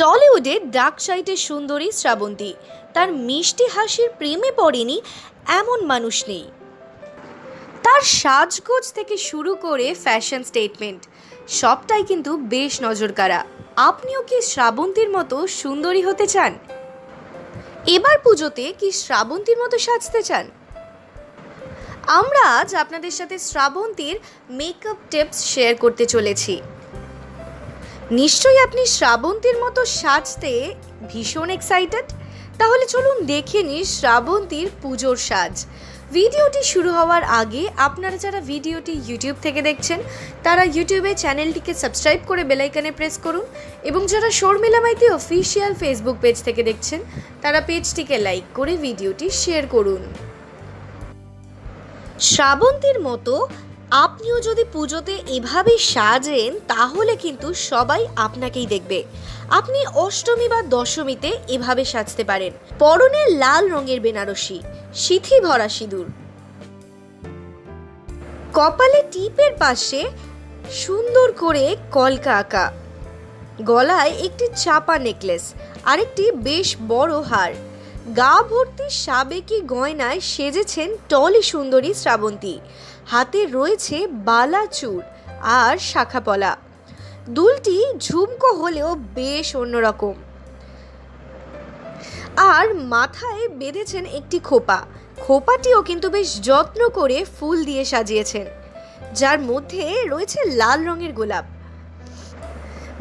টলিউডে dark সাইডের সুন্দরী শ্রাবন্তী। তার মিষ্টি হাসির প্রেমে পড়েনি এমন মানুষ নেই। তার সাজগোজ থেকে শুরু করে ফ্যাশন স্টেটমেন্ট, সবটাই কিন্তু বেশ নজরকাড়া। আপনিও কি শ্রাবন্তীর মতো সুন্দরী হতে চান? এবার পুজোতে কি শ্রাবন্তীর মতো সাজতে চান? আমরা আজ আপনাদের সাথে শ্রাবন্তীর মেকআপ টিপস শেয়ার করতে চলেছি। নিশ্চয়ই আপনি শ্রাবন্তীর মতো সাজতে ভীষণ এক্সাইটেড তাহলে চলুন দেখে নিই শ্রাবন্তীর পুজোর সাজ। ভিডিওটি শুরু হওয়ার আগে আপনারা যারা ভিডিওটি ইউটিউব থেকে দেখছেন, তারা ইউটিউবে চ্যানেলটিকে সাবস্ক্রাইব করে বেলাইকানে প্রেস করুন এবং যারা Sharmila Maity official Facebook page থেকে দেখছেন, তারা পেজটিকে লাইক করে ভিডিওটি শেয়ার করুন। শ্রাবন্তীর মতো আপনিও যদি পুজোতে এভাবে সাজেন, তাহলে কিন্তু সবাই আপনাকেই দেখবে। আপনি অষ্টমী বা দশমীতে এভাবে সাজতে পারেন। পরনে লাল রঙের বেনারসি, সিথি ভরা সিঁদুর। কপালে টিপের পাশে সুন্দর করে কলকা আঁকা। গলায় একটি চাপা নেকলেস, আরেকটি বেশ বড় হার। গা ভর্তি সাবেকি গয়নায় সেজেছেন টলি সুন্দরী শ্রাবন্তী। হাতে রয়েছে বালা চুর আর শাখাপলা দুলটি ঝুমকো হলেও বেশ অন্যরকম। আর মাথায় বেঁধেছেন একটি খোপা। খোপাটিও কিন্তু বেশ যত্ন করে ফুল দিয়ে সাজিয়েছেন। যার মধ্যে রয়েছে লাল রঙের গোলাপ।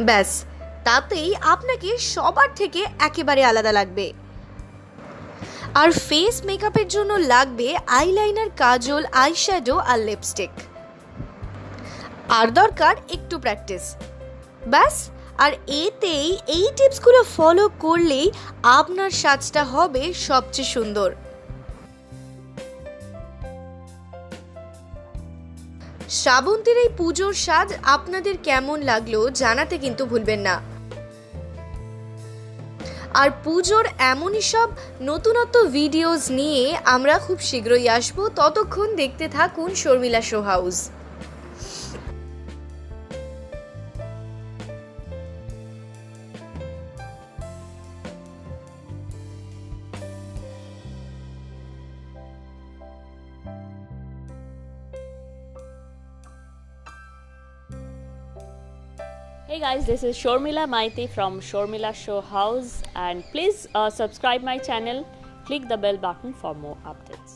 ব্যাস, তাতেই আপনাকে সবার থেকে একেবারে আলাদা লাগবে। আর ফেস মেকআপের জন্য লাগবে আইলাইনার কাজল আইশ্যাডো আর লিপস্টিক আর দরকার একটু প্র্যাকটিস ব্যাস, আর এতেই এই টিপসগুলো ফলো করলেই আপনার সাজটা হবে সবচেয়ে সুন্দর। শ্রাবন্তীর এই পুজোর সাজ আপনাদের কেমন লাগল জানাতে কিন্তু ভুলবেন না। আর পুজোর এমনই সব নতুনত্ব ভিডিওস নিয়ে আমরা খুব শীঘ্রই আসব। ততক্ষণ দেখতে থাকুন Sharmila show house. Hey guys, this is Shormila Maiti from Shormila Show House and please uh, subscribe my channel, click the bell button for more updates.